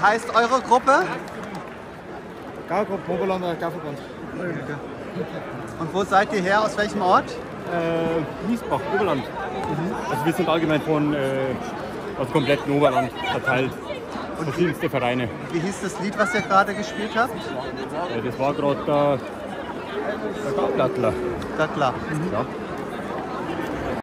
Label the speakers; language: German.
Speaker 1: Heißt eure Gruppe?
Speaker 2: Gaugruppe Oberlander Gauverband.
Speaker 1: Und wo seid ihr her? Aus welchem Ort?
Speaker 2: Äh, Miesbach, Oberland. Also wir sind allgemein von äh, aus dem kompletten Oberland verteilt. Verschiedenste Vereine.
Speaker 1: Wie hieß das Lied, was ihr gerade gespielt habt?
Speaker 2: Äh, das war gerade der, der Gaublattler.
Speaker 1: Na klar.
Speaker 2: Ja.